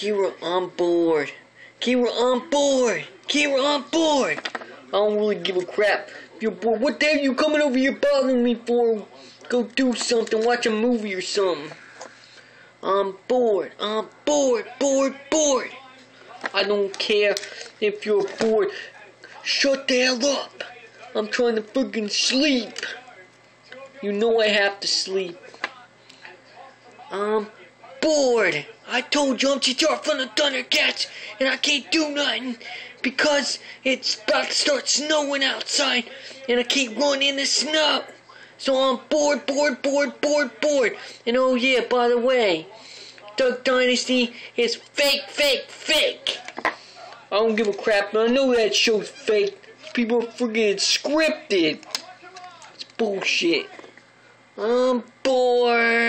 Kira on board. Kira on board. Kira on board. I don't really give a crap. If you're bored, what the hell are you coming over here bothering me for? Go do something. Watch a movie or something. I'm bored. I'm bored. Bored. Bored. I don't care if you're bored. Shut the hell up. I'm trying to freaking sleep. You know I have to sleep. I'm bored. I told you I'm Cheetara from the Thundercats, and I can't do nothing because it's about to start snowing outside, and I can't run in the snow. So I'm bored, bored, bored, bored, bored. And oh yeah, by the way, Duck Dynasty is fake, fake, fake. I don't give a crap, but I know that show's fake. People are freaking scripted. It's bullshit. I'm bored.